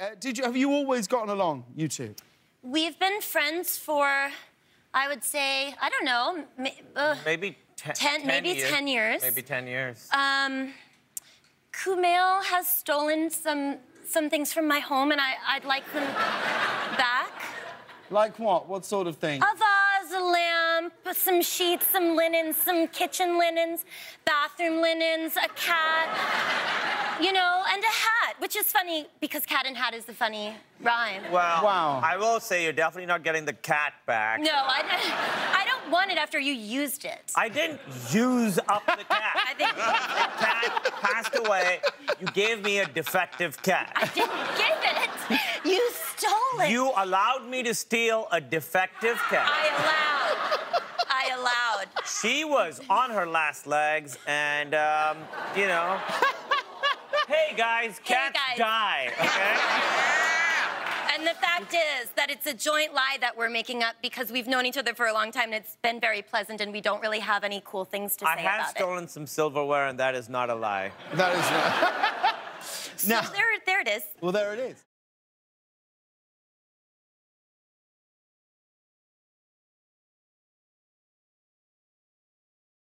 uh, did you have you always gotten along, you two? We've been friends for, I would say, I don't know, ma- uh, Maybe te- 10 maybe years. 10 years. Maybe 10 years. um, Kumail has stolen some some things from my home, and I, I'd like them back. Like what? What sort of thing? A vase, a lamp, some sheets, some linens, some kitchen linens, bathroom linens, a cat, you know, and a hat, which is funny because cat and hat is the funny rhyme. well, Wow. I will say you're definitely not getting the cat back. No, I, I don't want it after you used it. I didn't use up the cat. I think The cat passed away. You gave me a defective cat. I didn't give it. You stole it. You allowed me to steal a defective cat. I allowed. I allowed. She was on her last legs, and um, you know. Hey guys, Hey, cats guys. die. Okay. And the fact is that it's a joint lie that we're making up because we've known each other for a long time and it's been very pleasant and we don't really have any cool things to say about it. I have stolen some silverware, and that is not a lie. That is not. it. So there, there it is. well, there it is.